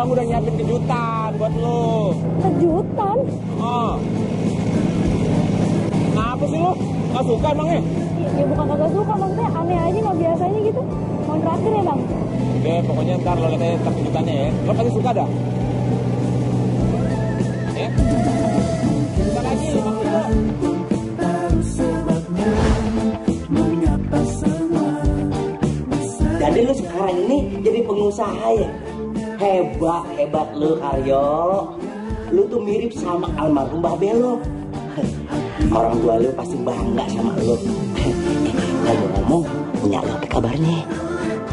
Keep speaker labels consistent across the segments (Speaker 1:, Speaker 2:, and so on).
Speaker 1: abang udah nyiapin kejutan buat lo.
Speaker 2: Kejutan?
Speaker 1: Oh. Kenapa sih lo? Gak suka emangnya?
Speaker 2: Ya bukan kagak suka, maksudnya aneh aja nggak biasanya gitu. Mau traktir ya bang?
Speaker 1: Oke, pokoknya ntar lo lihat aja ntar kejutannya ya. Lo pasti suka dah. Ya? Lagi.
Speaker 3: Jadi lu sekarang ini jadi pengusaha ya? Hebat, hebat lu Karyo. Lu tuh mirip sama almarhum Mbah Belo. Orang tua lu pasti bangga sama lu. Ngomong-ngomong, punya lu apa kabarnya?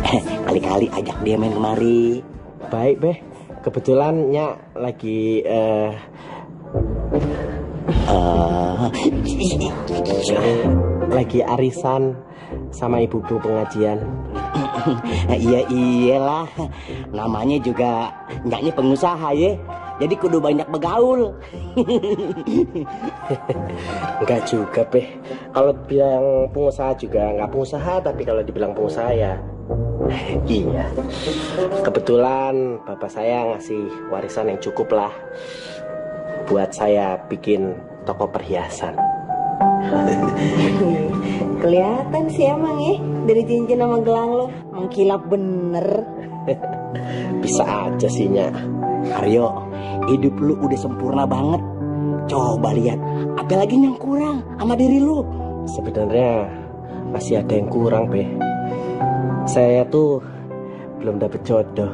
Speaker 3: Kali-kali ajak dia main kemari.
Speaker 4: Baik, Beh. Kebetulan Nyak lagi eh
Speaker 3: Eh,
Speaker 4: lagi arisan sama ibu-ibu pengajian.
Speaker 3: iya iyalah namanya juga nyaknya pengusaha ya jadi kudu banyak begaul
Speaker 4: Enggak juga, Beh. Kalau bilang pengusaha juga nggak pengusaha, tapi kalau dibilang pengusaha ya iya. Kebetulan bapak saya ngasih warisan yang cukup lah buat saya bikin toko perhiasan.
Speaker 5: Kelihatan sih emang ya dari cincin sama gelang lo mengkilap bener.
Speaker 4: Bisa aja sih, Nyak.
Speaker 3: Aryo hidup lu udah sempurna banget coba lihat apalagi yang kurang sama diri lu
Speaker 4: Sebenarnya masih ada yang kurang, Beh. Saya tuh belum dapet jodoh.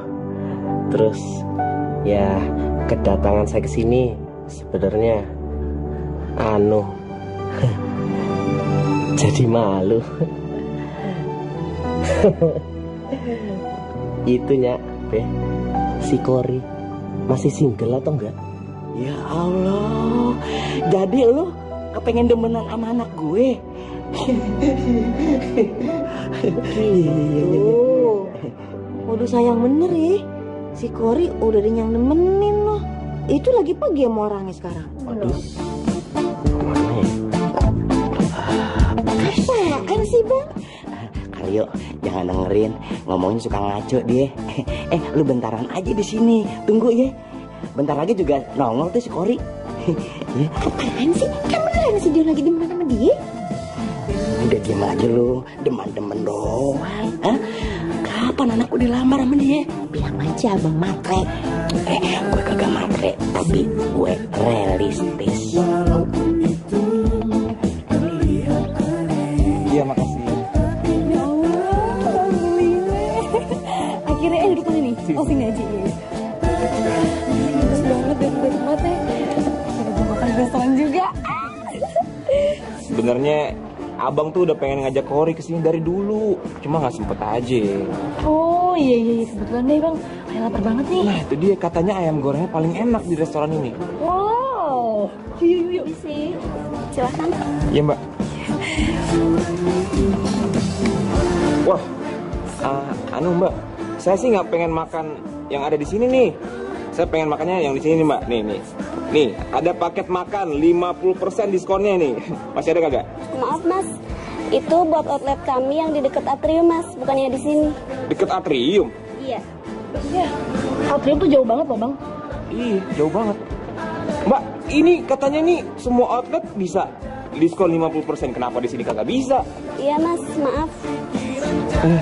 Speaker 4: Terus ya kedatangan saya ke sini sebenarnya anu jadi malu. Itunya, Beh. Si Kori masih single atau enggak?
Speaker 3: ya Allah jadi lu kepengen demenan sama anak gue
Speaker 5: Oh, udah sayang bener ya. Si Kori udah ada yang nemenin loh. Itu lagi pergi sama orangnya sekarang.
Speaker 4: Waduh. Mana ya?
Speaker 5: Apaan sih bang?
Speaker 3: Aryo jangan dengerin. Ngomongnya suka ngaco dia. Eh lu bentaran aja di sini. Tunggu ya. Bentar lagi juga nongol tuh si Kori. Ya.
Speaker 5: Apaan sih? Kan beneran sih dia lagi demen sama dia.
Speaker 3: udah diem aja lu. Deman-demen doang. Hah? kapan anakku dilamar sama dia?
Speaker 5: Bilang aja bang matre.
Speaker 3: eh gue kagak matre tapi gue realistis
Speaker 2: Oh sini aja. Iya. Bagus banget dan baik banget ya. Kita mau makan di restoran juga.
Speaker 1: Sebenarnya abang tuh udah pengen ngajak Kori ke sini dari dulu, cuma nggak sempet aja.
Speaker 2: Oh iya iya iya. kebetulan deh bang. Kayak lapar banget nih.
Speaker 1: Nah itu dia katanya ayam gorengnya paling enak di restoran ini.
Speaker 2: Wow. Yuk yuk yuk.
Speaker 6: sih silahkan
Speaker 1: Iya mbak. Wah, ah, anu mbak, saya sih nggak pengen makan yang ada di sini nih. Saya pengen makannya yang di sini nih mbak. Nih nih, nih ada paket makan 50% diskonnya nih. Masih ada kagak?
Speaker 6: maaf mas itu buat outlet kami yang di dekat atrium mas bukannya di sini
Speaker 1: Deket atrium.
Speaker 6: iya
Speaker 2: Ya. Atrium tuh jauh banget loh bang.
Speaker 1: Ih, jauh banget. Mbak, ini katanya nih semua outlet bisa diskon 50%. Kenapa di sini kagak bisa?
Speaker 6: iya mas maaf
Speaker 2: Eh,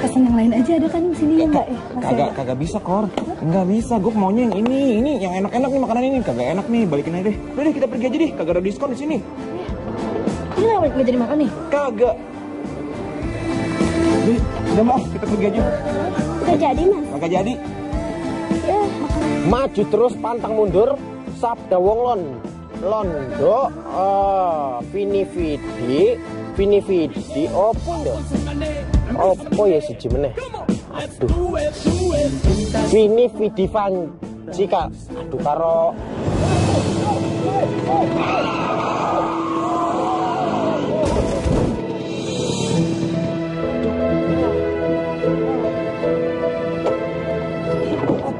Speaker 2: pesan yang lain aja ada kan di sini ya mbak? Eh, masih
Speaker 1: Kagak kagak bisa, Kor. Enggak bisa. Gue maunya yang ini, ini yang enak-enak nih makanan ini. Kagak enak nih, balikin aja deh. Udah deh, kita pergi aja deh. Kagak ada diskon di sini.
Speaker 2: Ini nggak jadi makan nih?
Speaker 1: Kagak. Udah, udah maaf, kita pergi aja.
Speaker 6: udah jadi mas
Speaker 1: Kagak jadi.
Speaker 6: ya makan
Speaker 4: Maju terus pantang mundur Sabda wong lon Londo eh Vini Vidi Vini Vidi Opo ndo Opo ya si meneh Aduh Vini Vidi Vanci kak Aduh karo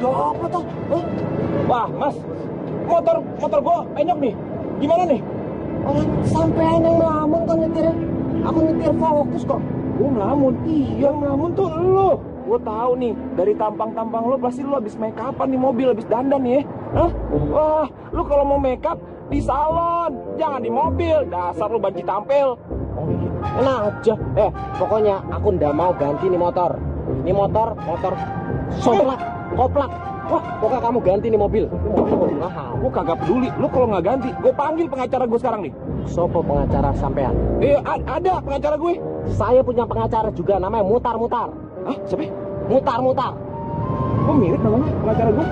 Speaker 1: apa tuh? Wah, Mas. Motor motor gua enyok nih. Gimana nih?
Speaker 5: Orang sampean yang melamun kok nyetir. Aku nyetir fokus kok.
Speaker 1: Gue melamun. Iya, melamun tuh lo. Gue tahu nih dari tampang-tampang lo pasti lo habis make upan di mobil, habis dandan ya. Hah? Wah, lo kalau mau make up di salon, jangan di mobil. Dasar lo banci tampil.
Speaker 4: Oh iya. Enak aja. Eh, pokoknya aku ndak mau ganti nih motor. Ini motor, motor soplak, koplak. Wah, pokoknya kamu ganti nih mobil. Ini mobil mobil mahal.
Speaker 1: Gue kagak peduli. Lo kalau nggak ganti, gue panggil pengacara gue sekarang nih.
Speaker 4: Sopo pengacara sampean?
Speaker 1: Eh, a- ada pengacara gue.
Speaker 4: Saya punya pengacara juga namanya Mutar-Mutar.
Speaker 1: Hah? Siapa? ya?
Speaker 4: Mutar-Mutar.
Speaker 1: Kok mirip namanya pengacara gue?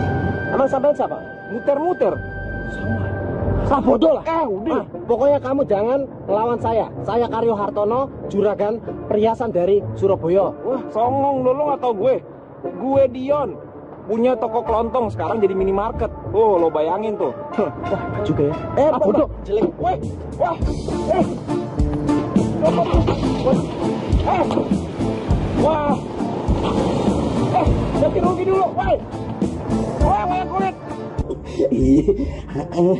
Speaker 4: Emang sampean siapa?
Speaker 1: Muter-muter.
Speaker 4: Ah bodoh lah.
Speaker 1: Eh, udah.
Speaker 4: Ah, pokoknya kamu jangan melawan saya. Saya Karyo Hartono, juragan perhiasan dari Surabaya.
Speaker 1: Wah, songong lo, lo gak tau gue. Gue Dion. Punya toko kelontong, sekarang jadi minimarket. Oh, lo bayangin tuh.
Speaker 4: Wah, juga ya. Eh,
Speaker 1: Ah,
Speaker 4: bodoh.
Speaker 1: Jelek. Weh, wah, eh. Eh, wah. Eh, ganti rugi dulu, weh. Wah, wayang kulit.
Speaker 3: Ih, ah,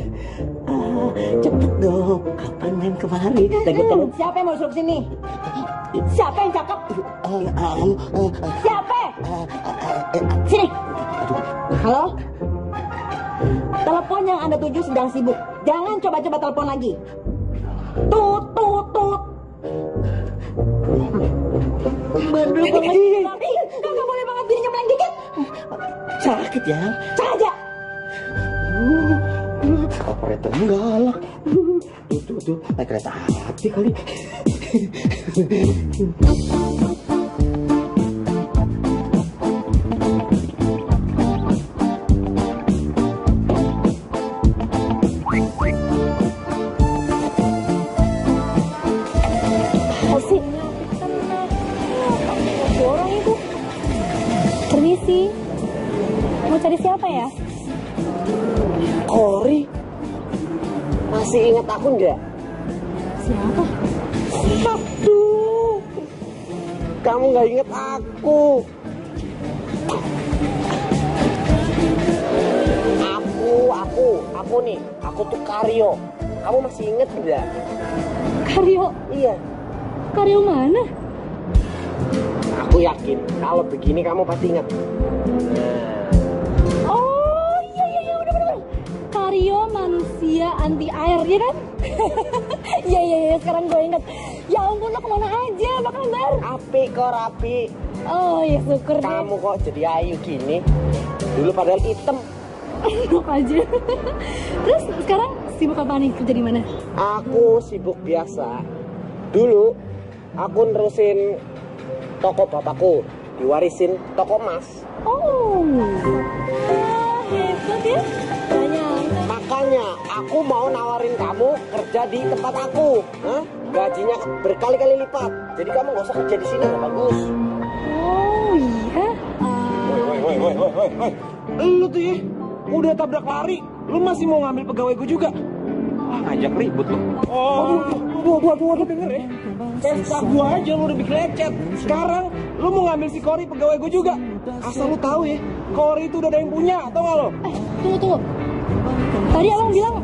Speaker 3: ah, cepet dong. Kapan main kemari? Takut-takut.
Speaker 5: Siapa yang mau suruh sini? Siapa yang cakep?
Speaker 3: Ah, ah,
Speaker 5: Siapa?
Speaker 3: Eh,
Speaker 5: Sini. Halo? Telepon yang Anda tuju sedang sibuk. Jangan coba-coba telepon lagi. Tut, tut, tut.
Speaker 3: Bandel banget.
Speaker 5: Tapi kakak boleh banget diri nyempleng dikit.
Speaker 3: Sakit ya?
Speaker 5: Saja.
Speaker 3: Operatornya galak. Tuh, tuh. Naik kereta api kali.
Speaker 2: Asik. Orang itu. Permisi. Mau cari siapa ya?
Speaker 4: Kori. Masih ingat aku nggak?
Speaker 2: Siapa?
Speaker 4: Aduh. Kamu nggak inget aku. Aku, aku, aku nih. Aku tuh Karyo. Kamu masih inget nggak?
Speaker 2: Karyo.
Speaker 4: Iya.
Speaker 2: Karyo mana?
Speaker 4: Aku yakin kalau begini kamu pasti inget.
Speaker 2: Oh iya iya iya udah bener. Karyo manusia anti air ya kan? Iya iya iya sekarang gue inget. Ya ampun lo ke mana aja? Apa kabar?
Speaker 4: Api kok rapi.
Speaker 2: Oh ya syukur deh.
Speaker 4: Kamu kok jadi ayu gini? Dulu padahal hitam.
Speaker 2: Enak aja. Terus sekarang sibuk apa nih kerja di mana?
Speaker 4: Aku sibuk biasa. Dulu aku nerusin toko bapakku, diwarisin toko emas.
Speaker 2: Oh, wah hebat ya.
Speaker 4: Makanya aku mau nawarin kamu kerja di tempat aku. Hah? Gajinya berkali-kali lipat. Jadi kamu nggak usah kerja di sini, nggak bagus.
Speaker 2: Oh iya.
Speaker 1: Woi, woi, woi, woi, woi, woi, woi. Lu tuh ya, udah tabrak lari. Lu masih mau ngambil pegawai gue juga. Wah, ngajak ribut lu. Oh, aduh, aduh, aduh, aduh, denger ya. Pesta gua aja lu udah bikin lecet. Sekarang lu mau ngambil si Kori pegawai gue juga. Asal lu tahu ya, Kori itu udah ada yang punya, tau gak lo?
Speaker 2: Eh, tunggu tunggu. Tadi abang bilang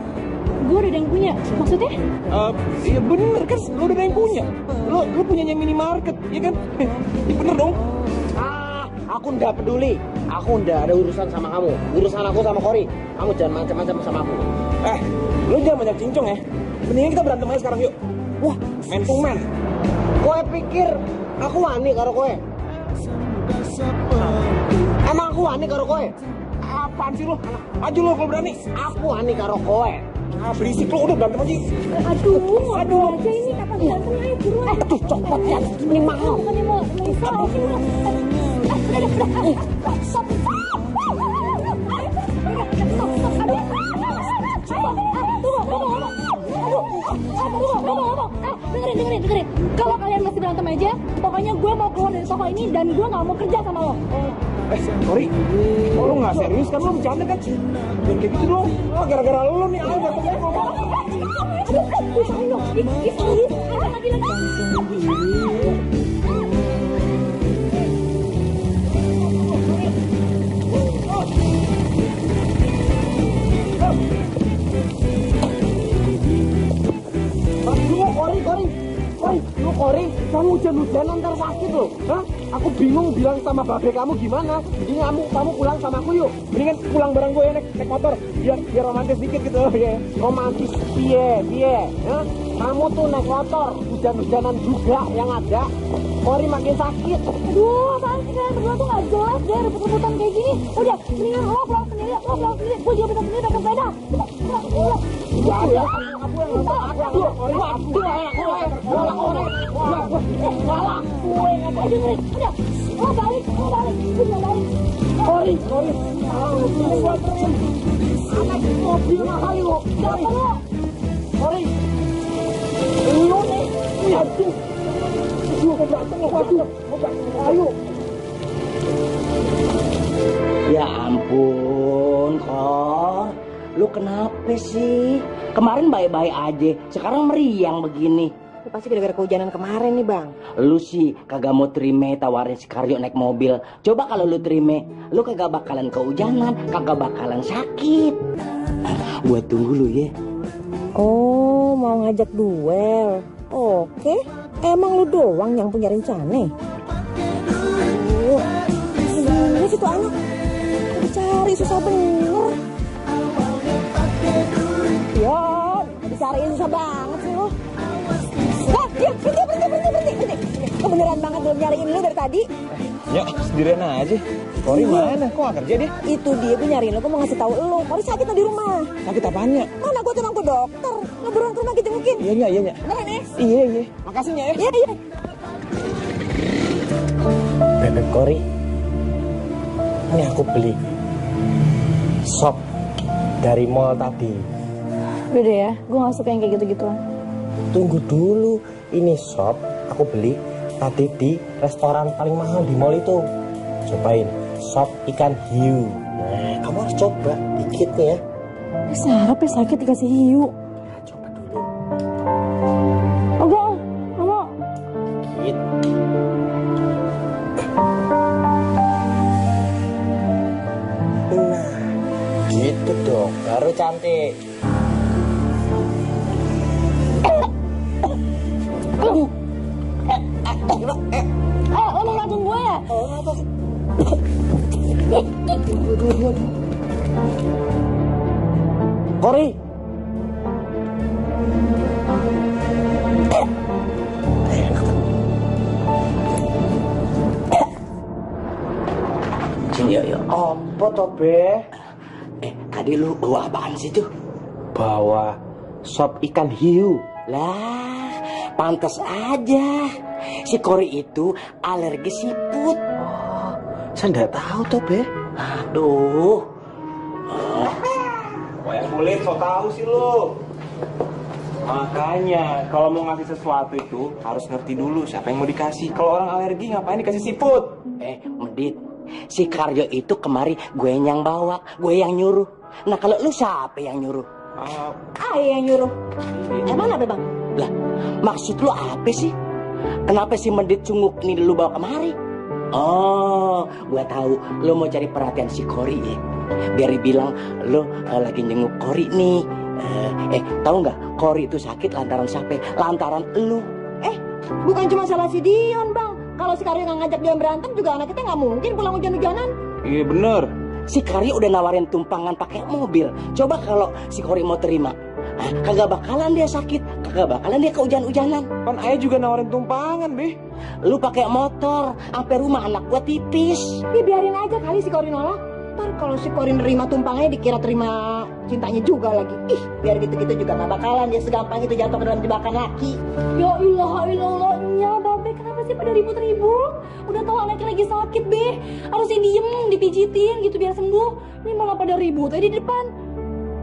Speaker 2: gue udah ada yang punya. Maksudnya?
Speaker 1: Eh, iya bener kan, lu udah ada yang punya. Lu, lu punyanya minimarket, iya kan? Iya bener dong.
Speaker 4: Ah, aku nggak peduli. Aku nggak ada urusan sama kamu. Urusan aku sama Kori. Kamu jangan macam-macam sama aku.
Speaker 1: Eh, lu jangan banyak cincong ya. Mendingan kita berantem aja sekarang yuk. Wah, man to man.
Speaker 4: Kowe pikir aku wani karo kowe? Emang aku wani karo kowe?
Speaker 1: Apaan sih lu? Maju lu kalau berani.
Speaker 4: Aku wani karo kowe.
Speaker 1: Ah, berisik lu udah berantem aja.
Speaker 2: Aduh, aduh aja ini kata berantem aja buruan. Eh,
Speaker 4: Aduh, copot ya. Ini mahal.
Speaker 2: bukannya mau mau salah sih lu. Eh, eh, udah udah udah. Dengerin, dengerin, dengerin. Kalau kalian masih berantem aja, pokoknya gue mau keluar dari toko ini dan gue nggak mau kerja sama lo.
Speaker 1: Eh, Kori, oh, lu nggak serius kan? Lu bercanda kan? Jangan kayak gitu dong. Oh, gara-gara lu nih, ayo.
Speaker 2: Aduh, eh, ih. Ah, lagi, lagi.
Speaker 4: Lu Kori, Kori. kamu hujan-hujanan ntar sakit loh. Hah? Aku bingung bilang sama babe kamu gimana. Jadi kamu kamu pulang sama aku yuk. Mendingan pulang bareng gue naik, naik motor. Biar biar romantis dikit gitu ya. Romantis piye. Hah? Kamu tuh naik motor hujan-hujanan juga yang ada. Kori makin sakit.
Speaker 2: Aduh, apaan sih kalian berdua tuh gak jelas deh rebut-rebutan kayak gini. Udah, mendingan lo pulang sendiri, lo pulang sendiri. Gue juga bisa sendiri pakai sepeda.
Speaker 4: Ya
Speaker 3: ampun, kok. Lu kenapa sih? Kemarin baik-baik aja, sekarang meriang begini.
Speaker 5: Itu pasti gara-gara kehujanan kemarin nih bang.
Speaker 3: Lu sih kagak mau terima tawarin si Karyo naik mobil. Coba kalau lu terima, lu kagak bakalan kehujanan, kagak bakalan sakit. Gua tunggu lu ya.
Speaker 5: Oh mau ngajak duel. Oke. Emang lu doang yang punya rencana? Ini situ anak. Dicari susah bener. Ya, dicariin susah banget sih lu. Hah, dia berhenti, berhenti, berhenti, berhenti, berhenti. Kebeneran banget belum nyariin lu dari tadi.
Speaker 1: Ya, sendirian aja. Kori mana? Kok gak kerja dia?
Speaker 5: Itu dia gue nyariin lu, gue mau ngasih tahu lu. Kori sakit lo di rumah.
Speaker 1: Sakit apanya?
Speaker 5: Mana gue tuh gue dokter. Lo buruan ke rumah kita mungkin.
Speaker 1: Iya, iya, iya.
Speaker 5: Beneran ya?
Speaker 1: Iya, iya. Makasih ya.
Speaker 5: Iya, iya.
Speaker 4: Bebek Kori. Ini aku beli. Sop dari mall tadi.
Speaker 2: Udah ya, gue gak suka yang kayak gitu-gituan.
Speaker 4: Tunggu dulu. Ini sop aku beli tadi di restoran paling mahal di mall itu. Cobain sop ikan hiu. Nah, kamu harus coba dikit nih ya.
Speaker 2: Sarap ya sakit dikasih hiu.
Speaker 4: Kori.
Speaker 3: Yuk, yuk.
Speaker 4: Apa toh, Be?
Speaker 3: Eh, tadi lu bawa apaan sih tuh?
Speaker 4: Bawa sop ikan hiu.
Speaker 3: Lah, pantas aja. Si Kori itu alergi siput.
Speaker 4: Saya nggak tahu toh, Be.
Speaker 3: Aduh,
Speaker 1: Wah, yang kulit so tahu sih lu. Makanya kalau mau ngasih sesuatu itu harus ngerti dulu siapa yang mau dikasih. Kalau orang alergi ngapain dikasih siput?
Speaker 3: eh Medit, si Karyo itu kemari gue yang bawa, gue yang nyuruh. Nah kalau lu siapa yang nyuruh?
Speaker 1: Ah,
Speaker 5: Ah, yang nyuruh. Emang apa bang?
Speaker 3: Lah, maksud lu apa sih? Kenapa si Medit cunguk ini lu bawa kemari? Oh, gue tahu lu mau cari perhatian si Kori ya. Biar dibilang lu eh, lagi nyenguk Kori nih. Eh, eh tahu nggak? Kori itu sakit lantaran siapa? Lantaran lu.
Speaker 5: Eh, bukan cuma salah si Dion bang. Kalau si Karyo nggak ngajak dia berantem juga anak kita nggak mungkin pulang hujan-hujanan.
Speaker 1: iya bener.
Speaker 3: Si Karyo udah nawarin tumpangan pakai mobil. Coba kalau si Kori mau terima, kagak bakalan dia sakit, kagak bakalan dia kehujan-hujanan.
Speaker 1: Kan ayah juga nawarin tumpangan, Be.
Speaker 3: Lu pakai motor, sampai rumah anak gua tipis.
Speaker 5: Ya biarin aja kali si Kori nolak. Ntar kalau si Kori nerima tumpangnya dikira terima cintanya juga lagi. Ih, biar gitu-gitu juga nggak bakalan dia segampang itu jatuh ke dalam jebakan laki.
Speaker 2: Ya ilah ilallahnya, Babe. Kenapa sih pada ribut-ribut? Udah tahu anaknya lagi sakit, Be. Harusnya diem, dipijitin gitu biar sembuh. Ini malah pada ribut aja di depan.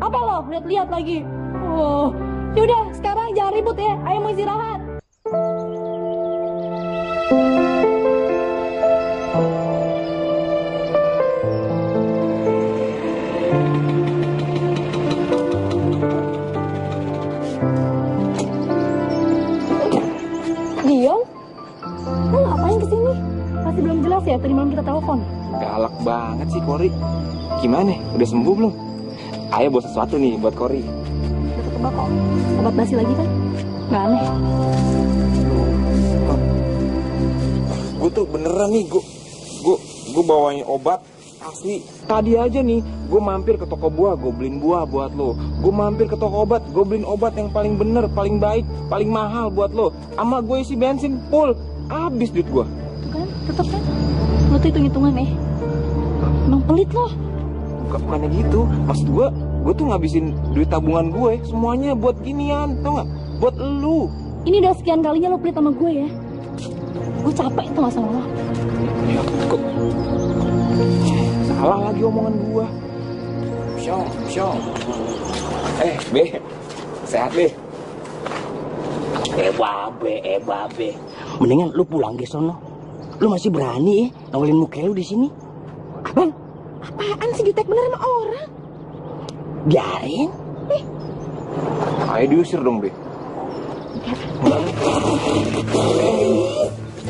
Speaker 2: Apa lo? Lihat-lihat lagi. Oh, yaudah sekarang jangan ribut ya. Ayo mau istirahat. Dion, lo ngapain ke sini? Masih belum jelas ya tadi malam kita telepon.
Speaker 1: Galak banget sih Kori. Gimana? Udah sembuh belum? Ayah bawa sesuatu nih buat Kori.
Speaker 2: Ketebak kok. Obat basi lagi kan? Nggak aneh.
Speaker 1: tuh beneran nih gue gue gue bawain obat asli tadi aja nih gue mampir ke toko buah gue beliin buah buat lo gue mampir ke toko obat gue beliin obat yang paling bener paling baik paling mahal buat lo sama gue isi bensin full habis duit gue
Speaker 2: Tuh kan, tetep kan. Lo tuh hitung-hitungan ya. Emang pelit loh.
Speaker 1: Bukan, bukannya gitu maksud gue gue tuh ngabisin duit tabungan gue semuanya buat ginian tau nggak buat lu
Speaker 2: Ini udah sekian kalinya lo pelit sama gue ya. Gue capek tuh gak sama lo.
Speaker 1: Ya, kok salah lagi omongan gua. Syong, syong. Eh, Be. Sehat, Be.
Speaker 3: Eh babe, eh babe. Mendingan lu pulang ke sono. Lu masih berani ya nongolin muka lu di sini?
Speaker 5: Abang, apaan sih jutek bener sama orang?
Speaker 3: Biarin.
Speaker 1: Ayo diusir dong, Be.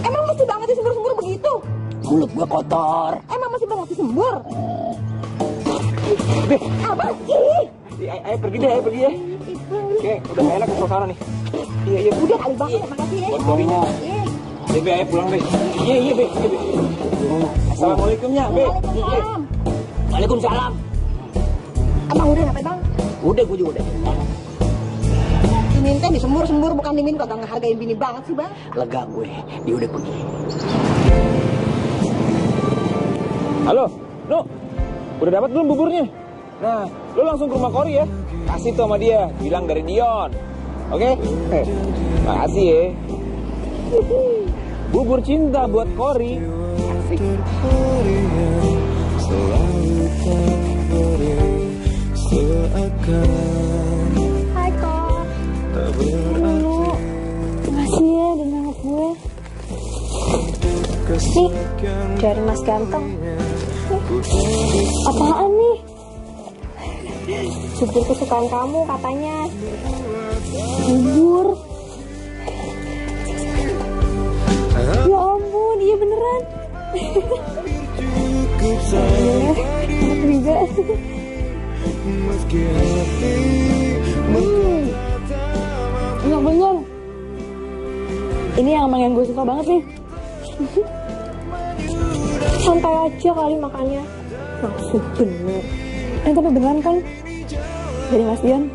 Speaker 5: Emang mesti banget disembur-sembur begitu?
Speaker 3: Mulut gua kotor.
Speaker 5: Emang masih banget disembur?
Speaker 1: Be,
Speaker 5: Apa sih?
Speaker 1: ayo, ayo pergi deh, ayo pergi ya. Oke, udah gak enak ke suasana nih. Iya, iya.
Speaker 5: Udah kali banget, makasih ya.
Speaker 1: Buat kopinya.
Speaker 5: Iya.
Speaker 1: Ya, Be, ayo pulang, Be. Iya, iya, Be. Iya, Be. Assalamualaikum ya, Be.
Speaker 5: Waalaikumsalam.
Speaker 3: Waalaikumsalam.
Speaker 5: Abang udah dapet bang?
Speaker 3: Udah gua juga udah.
Speaker 5: Dimin teh disembur-sembur bukan dimin kagak ngehargain bini banget sih bang.
Speaker 3: Lega gue. Dia udah pergi.
Speaker 1: Halo, Nu. Udah dapat belum buburnya? Nah, lu langsung ke rumah Kori ya. Kasih tuh sama dia, bilang dari Dion. Oke? Eh, makasih ya. Bubur cinta buat Kori. Asik.
Speaker 2: Hai kok. Dulu. Makasih ya udah nangkep gue. Nih, dari Mas Ganteng. Apaan nih? Bubur kesukaan kamu katanya. Bubur. Ya ampun, iya beneran. Iya, enak juga. Hmm. Enak bener. Ini yang emang yang gue suka banget nih. Santai aja kali makannya. Maksud bener. Eh tapi beneran kan? Dari Mas Dion.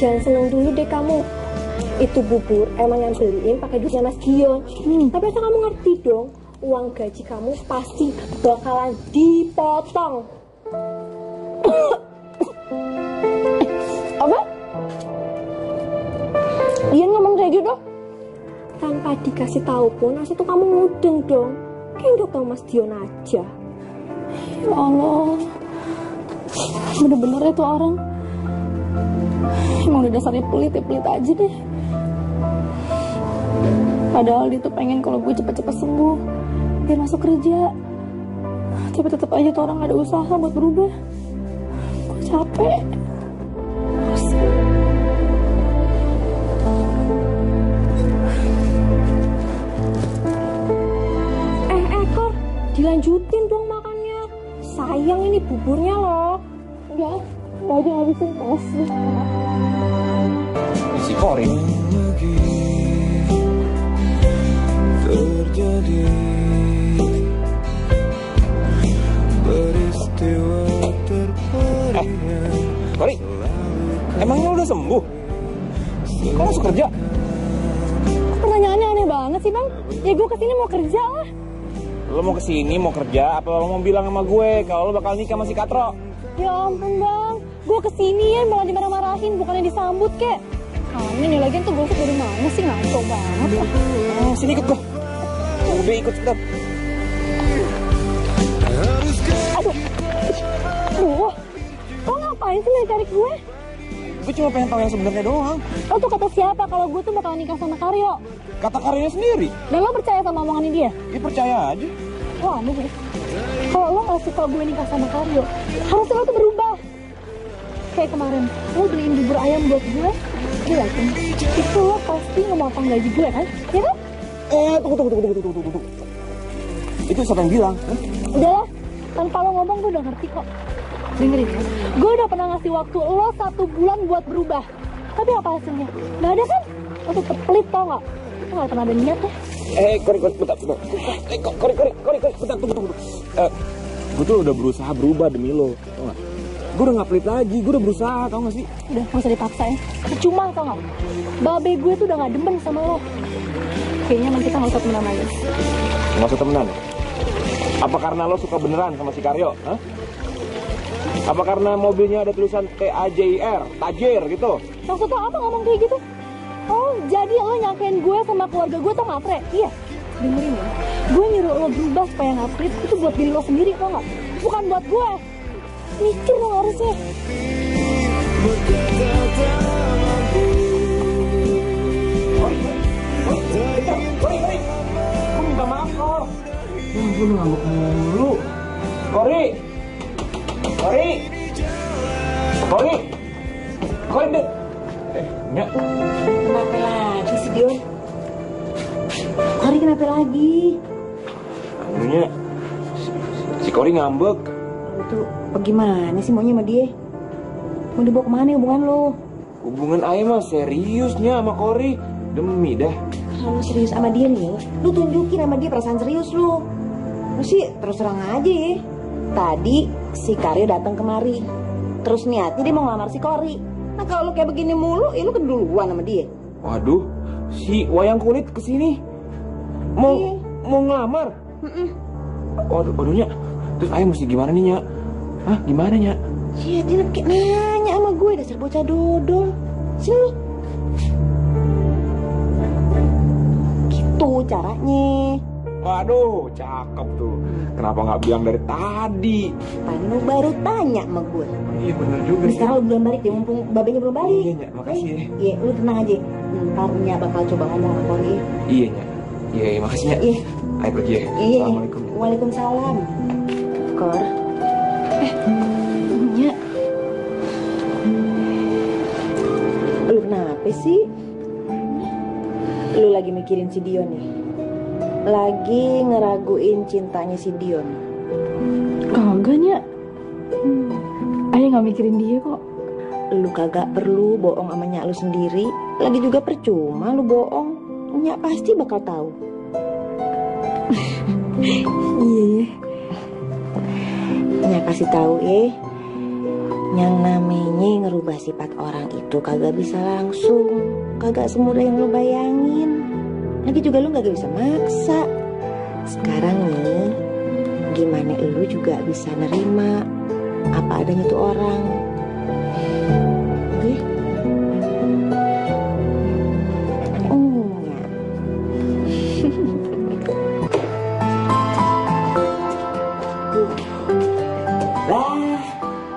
Speaker 6: Jangan seneng dulu deh kamu. Itu bubur emang yang beliin pakai duitnya Mas Dion. Tapi asal kamu ngerti dong, uang gaji kamu pasti bakalan dipotong.
Speaker 2: Apa? Dion ngomong kayak gitu?
Speaker 6: Tanpa dikasih tahu pun, asal tuh kamu mudeng dong. Kayak nggak tahu Mas Dion aja.
Speaker 2: Ya Allah. Bener-bener itu orang. Emang udah dasarnya pelit ya pelit aja deh. Padahal dia tuh pengen kalau gue cepet-cepet sembuh. Biar masuk kerja. Tapi tetap aja tuh orang gak ada usaha buat berubah. Gue capek.
Speaker 6: Dilanjutin dong makannya. Sayang ini buburnya loh.
Speaker 2: Udah aja ngabisin kasih.
Speaker 1: Si Kori.
Speaker 7: terjadi peristiwa terperian
Speaker 1: Kori, emangnya udah sembuh? Kok masuk kerja?
Speaker 2: Pertanyaannya aneh banget sih bang. Ya gue ke sini mau kerja lah.
Speaker 1: Lo mau ke sini mau kerja apa lo mau bilang sama gue kalau lo bakal nikah sama si Katro?
Speaker 2: Ya ampun bang, gue ke sini ya malah dimarah-marahin bukannya disambut kek. Aneh nih lagian tuh gosip dari mana sih ngaco banget. lah.
Speaker 1: Oh, sini ikut gue. Udah ikut cepetan.
Speaker 2: Aduh, aduh, lo ngapain sih tarik gue?
Speaker 1: Gue cuma pengen tahu yang sebenarnya doang.
Speaker 2: Lo tuh kata siapa kalau gue tuh bakal nikah sama Karyo?
Speaker 1: Kata karyanya sendiri.
Speaker 2: Dan lo percaya sama omongannya dia?
Speaker 1: Dia percaya aja.
Speaker 2: Wah aneh deh. Kalau lo gak suka gue nikah sama Karyo, harusnya lo tuh berubah. Kayak kemarin, lo beliin bubur ayam buat gue, gue yakin itu lo pasti ngemotong gaji gue kan? Ya kan?
Speaker 1: Eh, tunggu, tunggu, tunggu, tunggu, tunggu, tunggu. Itu siapa yang bilang? Hah?
Speaker 2: Udahlah, tanpa lo ngomong gue udah ngerti kok. Dengerin ya, gue udah pernah ngasih waktu lo satu bulan buat berubah. Tapi apa hasilnya? Gak ada kan? Lo tuh pelit tau gak? Lo gak pernah ada niat ya?
Speaker 1: Eh, Kori, Kori, bentar, bentar. Eh, Kori, Kori, Kori, Kori, bentar, tunggu, tunggu. Eh, gue tuh udah berusaha berubah demi lo, tau gak? Gue udah gak pelit lagi, gue udah berusaha, tau gak sih?
Speaker 2: Udah, gak usah dipaksa ya. Percuma tau gak? Babe gue tuh udah gak demen sama lo. Kayaknya emang kita gak usah temenan lagi.
Speaker 1: Gak usah temenan. Apa karena lo suka beneran sama si Karyo? Hah? Apa karena mobilnya ada tulisan T-A-J-I-R, Tajir gitu?
Speaker 2: Maksud lo apa ngomong kayak gitu? Oh, jadi lo nyangkain gue sama keluarga gue tuh ngapre? Iya. Dengerin ya, gue nyuruh lo berubah supaya ngapre itu buat diri lo sendiri, tau gak? Bukan buat gue. Mikir lo harusnya.
Speaker 1: Gue minta maaf kok. Gue ngambek mulu. Kori! Kori! Kori! Kori deh. Eh, Nyak.
Speaker 5: Kenapa lagi sih Dion? Kori kenapa lagi?
Speaker 1: Anunya, si, Kori ngambek.
Speaker 5: Tuh bagaimana sih maunya sama dia? Mau dibawa ke mana hubungan lo?
Speaker 1: Hubungan Ayah mah seriusnya sama Kori. Demi dah.
Speaker 5: Kalau serius sama dia nih, lu tunjukin sama dia perasaan serius lu. Lu sih terus terang aja ya. Tadi si Karyo datang kemari. Terus niatnya dia mau ngelamar si Kori. Nah kalau lu kayak begini mulu, ya lu keduluan sama dia.
Speaker 1: Waduh, si wayang kulit ke sini. Mau
Speaker 5: Iya.
Speaker 1: mau ngelamar. Waduh, waduh Nyak. Terus Ayah mesti gimana nih Nyak? Hah, gimana Nyak?
Speaker 5: Iya, dia kayak nanya sama gue dasar bocah dodol. Sini. Gitu caranya.
Speaker 1: Waduh, cakep tuh. Kenapa nggak bilang dari tadi?
Speaker 5: Pan lu baru tanya sama gue.
Speaker 1: Iya bener juga sih.
Speaker 5: sekarang lu belum balik ya, mumpung babenya belum balik.
Speaker 1: Iya, Nyak. Makasih ya.
Speaker 5: Iya, lu tenang aja. Ntar Nya bakal coba ngomong sama.
Speaker 1: Iya Nyak. Iya, iya, makasih Nyak.
Speaker 5: Iya.
Speaker 1: Ayo pergi ya.
Speaker 5: Iya.
Speaker 1: Assalamualaikum.
Speaker 5: Waalaikumsalam. Kor.
Speaker 2: Nya,
Speaker 5: Lu kenapa sih? Lu lagi mikirin si Dion nih? Lagi ngeraguin cintanya si Dion.
Speaker 2: kagak Nya. Hmm. Ayah gak mikirin dia kok.
Speaker 5: Lu kagak perlu bohong sama nyak lu sendiri. Lagi juga percuma lu bohong. Nyak pasti bakal tahu.
Speaker 2: Iya,
Speaker 5: Nyak kasih tahu eh. Yang namanya ngerubah sifat orang itu kagak bisa langsung. Kagak semudah yang lu bayangin. Lagi juga lu kagak bisa maksa. Sekarang nih, gimana lu juga bisa nerima apa adanya tuh orang. Oke? Oh.
Speaker 3: Lah,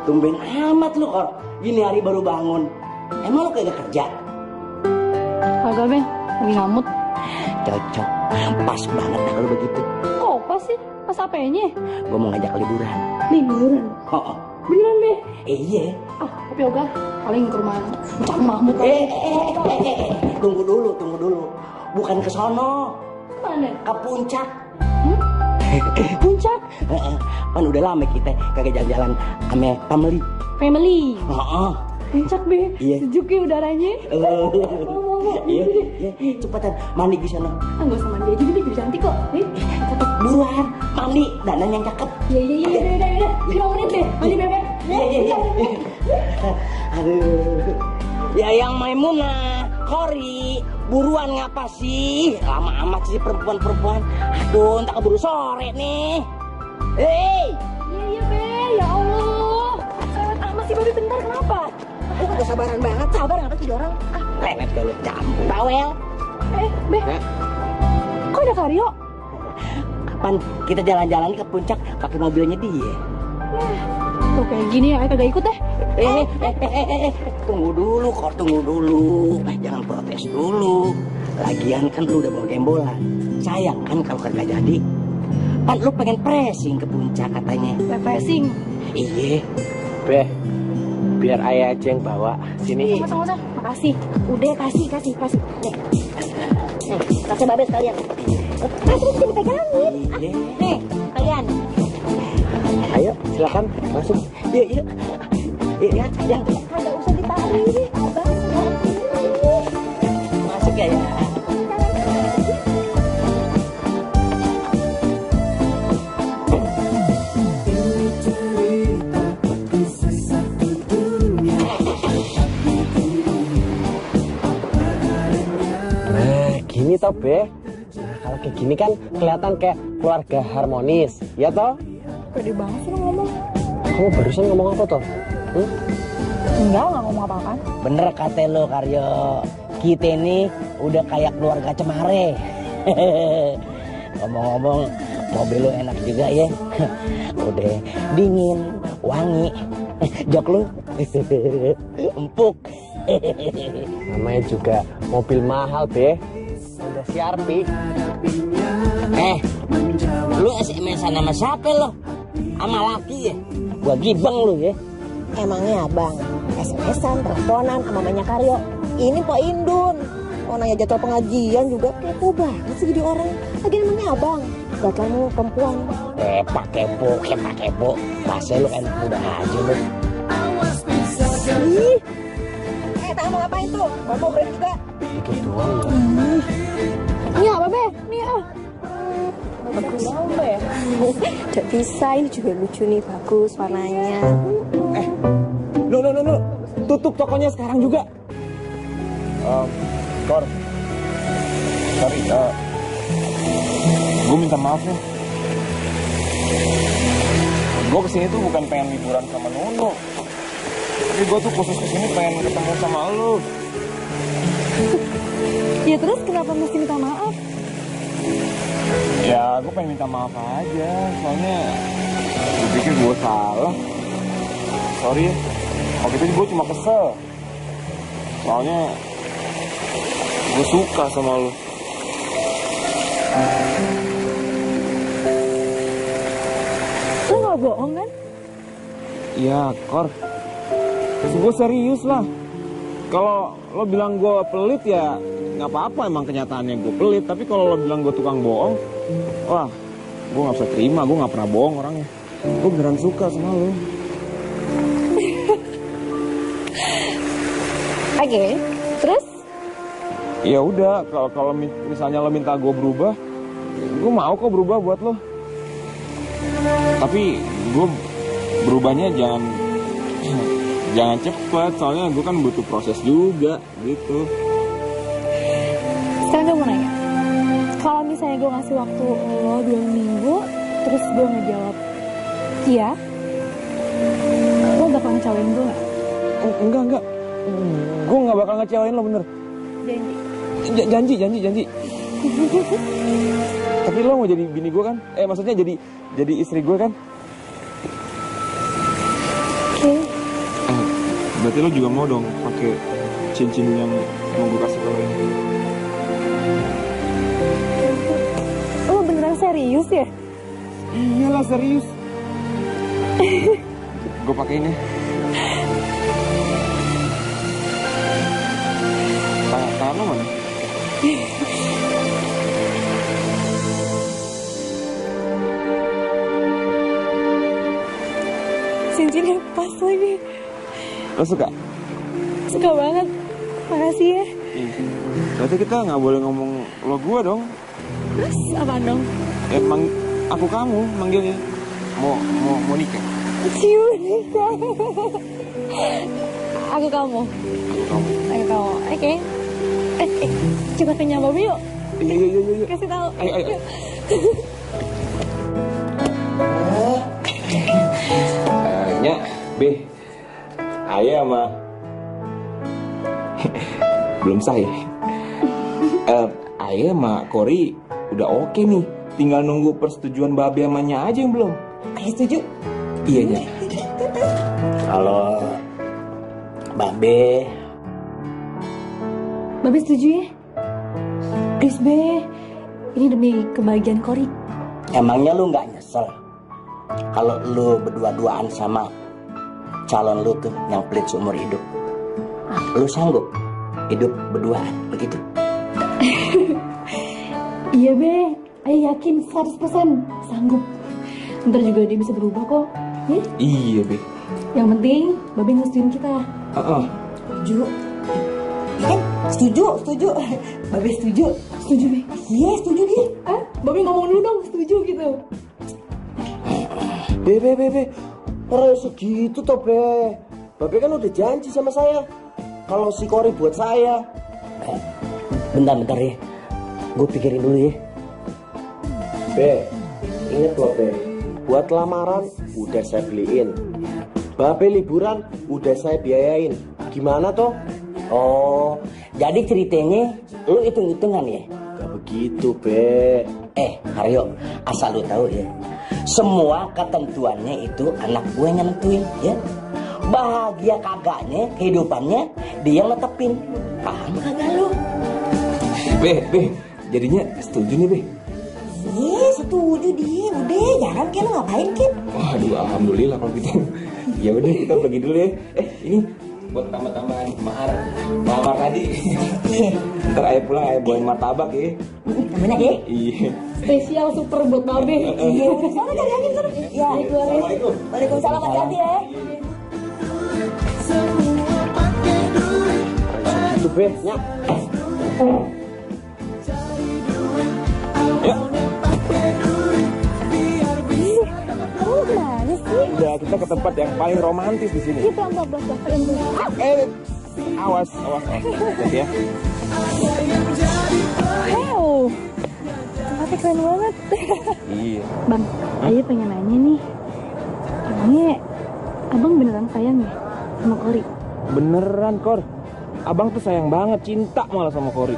Speaker 3: tumben amat lu kor. Gini hari baru bangun. Emang lu kagak kerja?
Speaker 2: Kagak Ben, lagi ngamut.
Speaker 3: Cocok. Pas banget kalau begitu.
Speaker 2: Kok pas sih? Pas apanya?
Speaker 3: Gua mau ngajak liburan.
Speaker 2: Liburan.
Speaker 3: Oh, oh.
Speaker 2: Beneran deh.
Speaker 3: Eh, iya.
Speaker 2: Ah, tapi ogah paling ke rumah Cang Mahmud.
Speaker 3: Eh, eh, eh, eh, eh, eh. Tunggu dulu, tunggu dulu. Bukan ke sono,
Speaker 2: Mana?
Speaker 3: ke puncak.
Speaker 2: Puncak
Speaker 3: Heeh. Kan udah lama kita kagak jalan-jalan sama family.
Speaker 2: family.
Speaker 3: Heeh.
Speaker 2: Puncak be.
Speaker 3: Iya.
Speaker 2: Sejuk ya udaranya.
Speaker 3: Iya, iya, cepetan mandi di sana.
Speaker 2: Ah, gak usah mandi aja biar cantik kok. Eh, cakep.
Speaker 3: Buruan, mandi, dandan yang cakep.
Speaker 2: Iya, iya, iya, udah, udah. Lima menit deh, mandi bebek.
Speaker 3: Iya, iya, iya. Aduh. Ya yang Maimunah, Kori, buruan ngapa sih? Lama amat sih perempuan-perempuan. Aduh, tak keburu sore nih. Hei,
Speaker 2: Iya, iya, be. Ya Allah. Sewet amat sih, babi bentar, kenapa?
Speaker 5: Lu kagak sabaran banget, sabar ngapa sih orang? Ah,
Speaker 3: lelet kalau campur. Bawel.
Speaker 2: Eh, be.
Speaker 3: Ya.
Speaker 2: Kok ada Karyo?
Speaker 3: Kapan kita jalan-jalan ke puncak pakai mobilnya dia?
Speaker 2: Tuh kayak gini ya, kagak ikut deh.
Speaker 3: Eh, eh, eh, eh, eh, eh, tunggu dulu, kor tunggu dulu. Jangan protes dulu. Lagian kan lu udah bawa gembolan. Sayang kan kalau kagak jadi. Kan lu pengen pressing ke puncak katanya.
Speaker 2: Refreshing.
Speaker 3: Iya.
Speaker 4: Beh, biar ayah aja yang bawa. Sini.
Speaker 2: Sama-sama, makasih.
Speaker 5: udah kasih, kasih, kasih. Nih. Nih, kasih babes kalian. Kasih bisa dipegangin.
Speaker 3: Iya.
Speaker 5: Nih, kalian.
Speaker 4: Ayo, silakan masuk.
Speaker 3: Iya, iya. Iya, iya.
Speaker 5: Kagak usah ditarik. Abang.
Speaker 3: Masuk ya, ya.
Speaker 4: Toh be nah, kalau kayak gini kan kelihatan kayak keluarga harmonis ya toh
Speaker 2: Pede banget sih ngomong.
Speaker 4: kamu barusan ngomong apa toh Hmm?
Speaker 2: Enggak, nggak ngomong apa-apa.
Speaker 3: Bener kata lo Karyo. Kita ini udah kayak keluarga cemare. Ngomong-ngomong, mobil lo enak juga ya. udah dingin, wangi. Jok lu empuk.
Speaker 4: namanya juga mobil mahal be Honda CRV
Speaker 3: eh, lu SMS sama siapa lo? Sama laki ya? Gua gibeng lu ya.
Speaker 5: Emangnya abang SMS-an, teleponan sama mamanya Karyo Ini Pak Indun Mau nanya jadwal pengajian juga kepo banget sih jadi orang Lagi emangnya abang Gak kamu perempuan
Speaker 3: Eh, pak kepo, eh, pak kepo. Masa lu enak muda aja lu.
Speaker 5: Ih Eh tangan mau ngapain tuh? Bapak berani juga
Speaker 4: itu doang ya
Speaker 2: Nih apa be? Nih ah.
Speaker 6: Bagus? Gak bisa, ini juga lucu nih, bagus warnanya.
Speaker 1: Lo, lo, lo, lo. Tutup tokonya sekarang juga. Um, Kor. Sorry, uh, gue minta maaf ya. Gue ke sini tuh bukan pengen liburan sama Nunu. Tapi gue tuh khusus ke sini pengen ketemu sama lo.
Speaker 2: Ya terus kenapa mesti minta maaf?
Speaker 1: Ya, gue pengen minta maaf aja. Soalnya gue pikir gue salah. Sorry ya. Waktu itu gue cuma kesel. Soalnya gue suka sama lo.
Speaker 2: Lo nggak bohong kan?
Speaker 1: Iya, Kor. Gue serius lah. Kalau lo bilang gue pelit ya nggak apa-apa emang kenyataannya gue pelit. Tapi kalau lo bilang gue tukang bohong, wah, gue nggak bisa terima. Gue nggak pernah bohong orangnya. Gue beneran suka sama lo.
Speaker 2: Oke. Terus?
Speaker 1: Ya udah, kalau kalau mi- misalnya lo minta gue berubah, gue mau kok berubah buat lo. Tapi gue berubahnya jangan jangan cepet, soalnya gue kan butuh proses juga gitu.
Speaker 2: Sekarang gue mau nanya. Kalau misalnya gue ngasih waktu lo dua minggu, terus gue ngejawab iya, lo bakal ngecewain gue?
Speaker 1: En- Enggak enggak, gue nggak bakal ngecewain lo bener.
Speaker 2: Janji.
Speaker 1: J- janji janji janji. Tapi lo mau jadi bini gue kan? Eh maksudnya jadi jadi istri gue kan? Berarti lo juga mau dong pakai cincin yang mau gue kasih ke lo ini?
Speaker 2: Lo beneran serius ya?
Speaker 1: Iyalah serius. gue pakai ini. Tangan, tangan lo mana?
Speaker 2: Cincinnya pas lagi.
Speaker 1: Lo suka?
Speaker 2: Suka banget. Makasih ya.
Speaker 1: Berarti kita nggak boleh ngomong lo gue dong.
Speaker 2: Terus apa dong?
Speaker 1: Emang aku kamu manggilnya. Mau mau mau nikah?
Speaker 2: Cium Aku kamu.
Speaker 1: Aku kamu.
Speaker 2: Aku kamu. Oke. Eh, eh, coba kenyang Bobby yuk.
Speaker 1: Iya iya iya iya.
Speaker 2: Kasih tahu.
Speaker 1: Ayo ayo. Nya, B, ayah sama belum sah ya. Eh, ayah sama Kori udah oke nih. Tinggal nunggu persetujuan babe sama Nya aja yang belum.
Speaker 5: Ayo setuju
Speaker 1: Iya Nya.
Speaker 3: Kalau Babe,
Speaker 2: Babe setuju ya? Please be. Ini demi kebahagiaan Kori.
Speaker 3: emangnya lu nggak nyesel kalau lu berdua-duaan sama calon lu tuh yang pelit seumur hidup? Lu sanggup hidup berduaan begitu?
Speaker 2: Iya be. Ayo yakin 100% sanggup. Ntar juga dia bisa berubah kok. Ya?
Speaker 1: Iya B.
Speaker 2: Yang penting Babe ngerestuin kita.
Speaker 1: Heeh.
Speaker 5: Setuju Iya kan? Setuju, setuju Babe setuju
Speaker 2: Setuju be?
Speaker 5: Iya setuju dia
Speaker 2: Ah, Babe ngomong dulu dong setuju gitu.
Speaker 4: Be, be, be, be. Orang segitu toh, be. Babe kan udah janji sama saya. Kalau si Kori buat saya.
Speaker 3: Bentar-bentar ya. Gue pikirin dulu ya.
Speaker 4: Be, inget loh Be, buat lamaran udah saya beliin. Babe liburan udah saya biayain. Gimana toh?
Speaker 3: Oh, jadi ceritanya lu hitung-hitungan ya?
Speaker 4: Gak begitu Be.
Speaker 3: Eh, Haryo, asal lu tahu ya. Semua ketentuannya itu anak gue yang nentuin ya. Bahagia kagaknya, kehidupannya dia yang netepin. Paham kagak lu?
Speaker 1: Be, be, jadinya setuju nih be.
Speaker 5: Iya setuju dia Udah jangan kayak lu ngapain Kip
Speaker 1: Waduh, alhamdulillah kalau gitu. ya udah kita pergi dulu ya. Eh, ini buat tambah-tambahan mahar mahar tadi. Ntar ayah pulang ayah bawain martabak ya.
Speaker 5: Aja ya
Speaker 1: Iya.
Speaker 2: Spesial super buat babe.
Speaker 5: Iya Sana cari angin sana Ya. Waalaikumsalam hati-hati ya
Speaker 4: Itu Be, nyak.
Speaker 1: Ya,
Speaker 2: sih?
Speaker 1: udah kita ke tempat yang paling romantis di sini.
Speaker 2: Iya pelan pelan pelan, pelan.
Speaker 1: Eh, awas, awas, awas. Ya.
Speaker 2: Wow, tempatnya keren banget.
Speaker 1: Iya.
Speaker 2: Bang, Ayo pengen nanya nih. Emangnya abang beneran sayang ya sama Kori?
Speaker 1: Beneran, Kor. Abang tuh sayang banget, cinta malah sama Kori.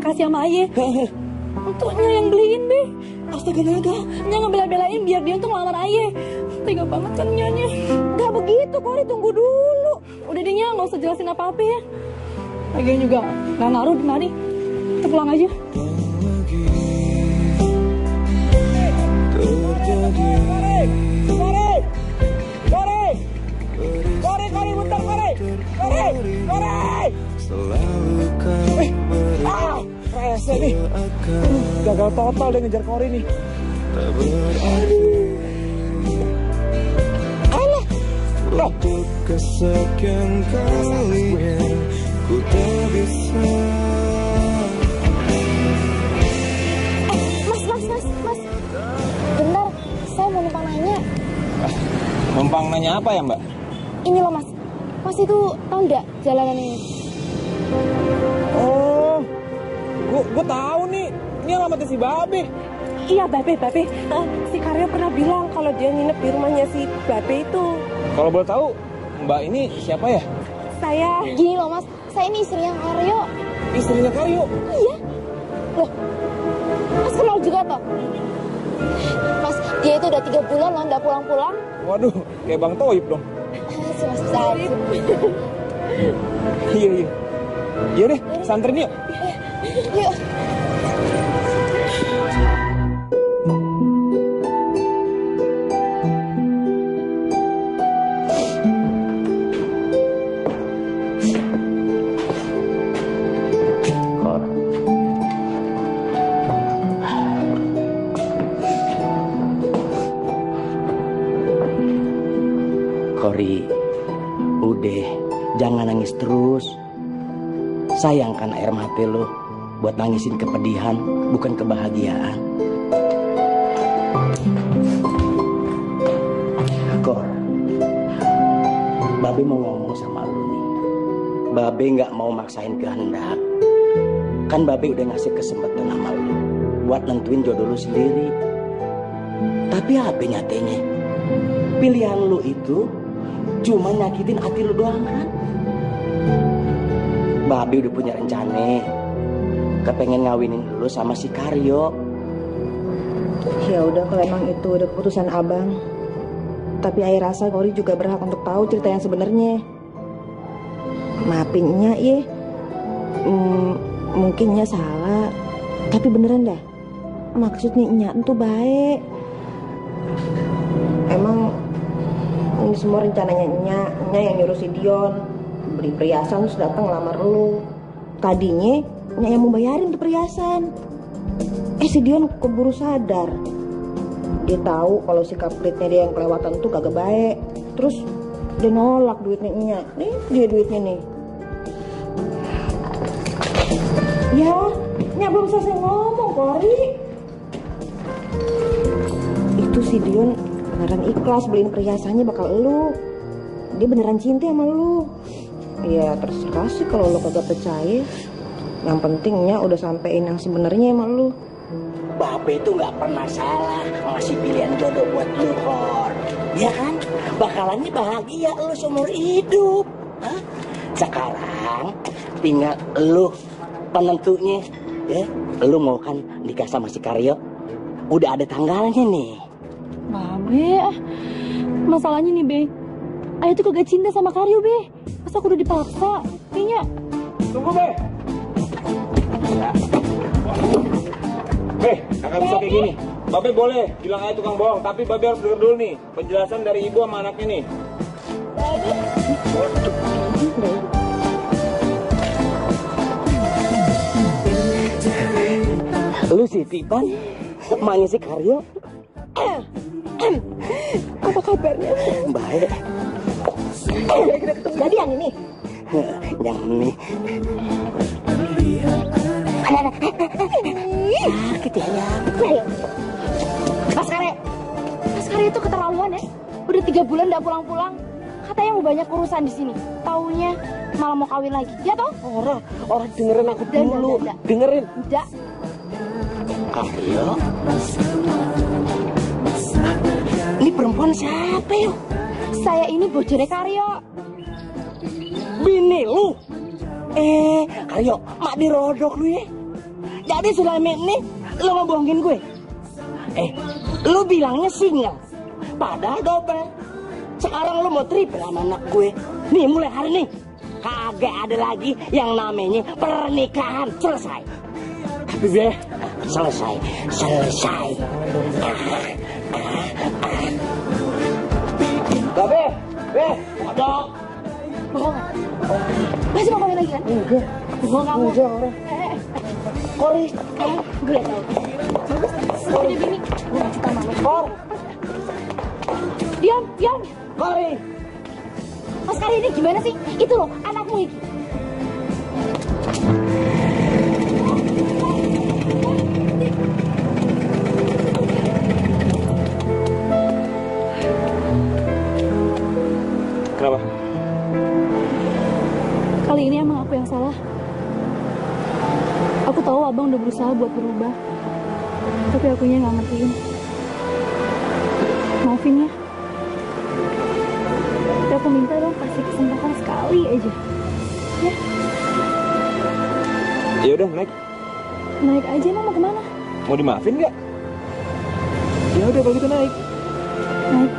Speaker 2: Kasih sama ayah Untuk Nya yang beliin be. Astaga naga, Nya ngebela-belain biar Dion tuh ngelamar ayah. Tega banget kan Nyanya.
Speaker 5: Gak begitu Kori tunggu dulu.
Speaker 2: Udah deh nggak usah jelasin apa-apa ya. Lagian juga nggak ngaruh di mari. Kita pulang aja.
Speaker 7: Selalu kau beri
Speaker 1: Nih. Gagal total dia ngejar Kori nih.
Speaker 7: tak berarti Untuk kesekian kalinya Ku tak bisa
Speaker 2: Mas, mas, mas, mas. Bentar, saya mau numpang nanya.
Speaker 1: Numpang nanya apa ya, Mbak?
Speaker 2: Ini loh mas, mas itu tahu nggak jalanan ini?
Speaker 1: Gua, gua tahu nih. Ini alamatnya si Babe.
Speaker 6: Iya Babe, Babe. Eh, si Karyo pernah bilang kalau dia nginep di rumahnya si Babe itu.
Speaker 1: Kalau boleh tahu, Mbak ini siapa ya?
Speaker 6: Saya
Speaker 2: Gini loh mas, saya ini istrinya Karyo.
Speaker 1: Istrinya Karyo.
Speaker 2: Iya. Loh, mas kenal juga toh? Mas, dia itu udah tiga bulan loh nggak pulang-pulang.
Speaker 1: Waduh, kayak Bang Toib dong.
Speaker 2: Mas.
Speaker 1: Iya, iya. Iya deh, santrin yuk.
Speaker 2: Yuk.
Speaker 3: Kor. Kori, udah, jangan nangis terus. Sayangkan air mata lo buat nangisin kepedihan, bukan kebahagiaan. Kor, Babe mau ngomong sama lu nih. Babe nggak mau maksain kehendak. Kan Babe udah ngasih kesempatan sama lu buat nentuin jodoh lu sendiri. Tapi apa nyatanya? Pilihan lu itu cuma nyakitin hati lu doang kan? Babe udah punya rencana. Kepengen ngawinin lu sama si Karyo.
Speaker 5: Ya udah kalau emang itu udah keputusan abang. Tapi ayah rasa Kori juga berhak untuk tahu cerita yang sebenarnya. Maafin Nya ya hmm, Mungkin Nya salah. Tapi beneran dah. Maksudnya Nya itu baik. Emang ini semua rencananya Nya, Nya yang nyuruh si Dion. Beli perhiasan terus datang ngelamar lu. Tadinya Nya yang mau bayarin tuh perhiasan. Eh si Dion keburu sadar. Dia tahu kalau sikap pelitnya dia yang kelewatan tuh kagak baik. Terus dia nolak duitnya Nya. Nih dia duitnya nih. Ya, Nya belum selesai ngomong, Kori. Itu si Dion beneran ikhlas beliin perhiasannya bakal lu. Dia beneran cinta sama lu. Ya terserah sih kalau lu kagak percaya. Yang pentingnya udah sampein yang sebenarnya sama lu.
Speaker 3: Babe itu nggak pernah salah ngasih pilihan jodoh buat lu, Hor. Ya kan? Bakalannya bahagia lu seumur hidup. Hah? Sekarang tinggal lu penentunya. Ya, lu mau kan nikah sama si Karyo? Udah ada tanggalnya nih.
Speaker 2: Babe, ah. masalahnya nih, Be. Ayah tuh kagak cinta sama Karyo, Be. Masa aku udah dipaksa? Kayaknya
Speaker 1: Tunggu, Be. Be, kakak bisa kayak gini. Babe boleh bilang aja tukang bohong, tapi Babe harus denger dulu nih penjelasan dari ibu sama anaknya nih.
Speaker 3: Lu si Tipan, emaknya si Karyo.
Speaker 6: Apa kabarnya?
Speaker 3: Baik.
Speaker 5: Jadi yang ini
Speaker 3: Yang ini sakit ya.
Speaker 2: Mas Kare. Mas Kare itu keterlaluan ya. Udah tiga bulan gak pulang-pulang. Katanya mau banyak urusan di sini. Taunya malah mau kawin lagi. Ya toh?
Speaker 4: Orang, orang dengerin aku dulu.
Speaker 2: dah, dah.
Speaker 4: Dengerin.
Speaker 2: Udah.
Speaker 3: Karyo. Ini perempuan siapa yuk?
Speaker 2: Saya ini bojone Karyo.
Speaker 3: Bini lu. Eh, Karyo, mak dirodok lu ya. Jadi selama ini lu ngebohongin gue. Eh, lu bilangnya single. Padahal double. Sekarang lu mau triple sama anak gue. Nih mulai hari ini. Kagak ada lagi yang namanya pernikahan selesai.
Speaker 4: Tapi be,
Speaker 3: Selesai, selesai.
Speaker 4: Babe, be,
Speaker 3: Kodok.
Speaker 2: Bohong? Masih mau kawin lagi kan?
Speaker 4: enggak,
Speaker 2: Bohong kamu.
Speaker 4: enggak orang.
Speaker 3: Kori.
Speaker 2: eh, gue. Udah bini. Gue suka mama.
Speaker 3: Kor.
Speaker 2: Diam, diam.
Speaker 3: Kori.
Speaker 2: Mas Kare ini gimana sih? Itu loh, anakmu itu.
Speaker 1: Kenapa?
Speaker 2: Kali ini emang aku yang salah. Aku tahu abang udah berusaha buat berubah. Tapi akunya nggak ngertiin. Maafin ya. Tapi aku minta dong kasih kesempatan sekali aja. Ya,
Speaker 1: Ya udah naik.
Speaker 2: naik aja emang mau ke mana?
Speaker 1: Mau dimaafin nggak? Ya udah kalau gitu naik.
Speaker 2: Naik.